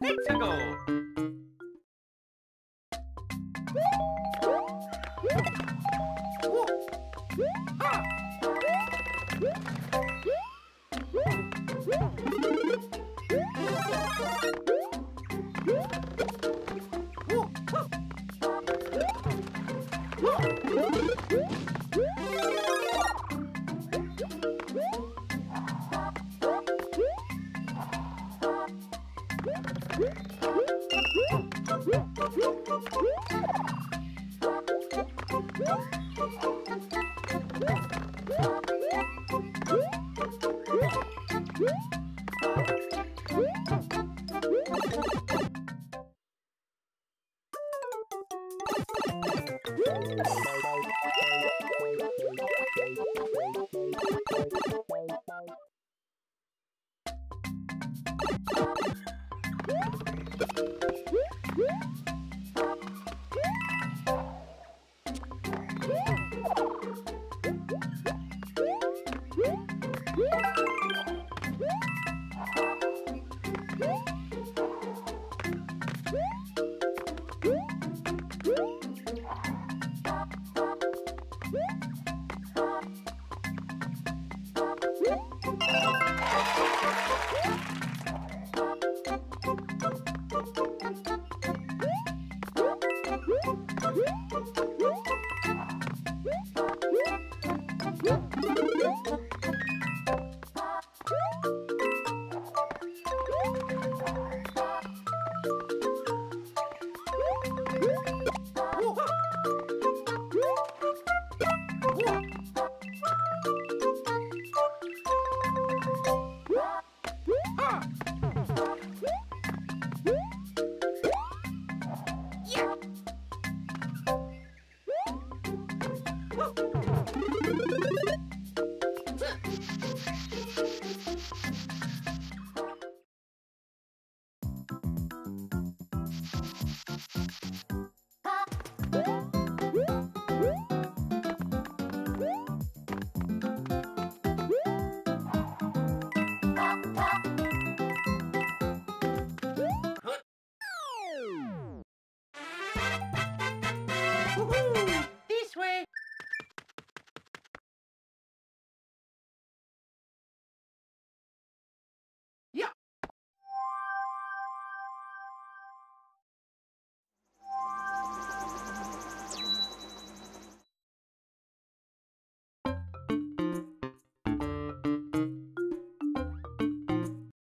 Let's go. You the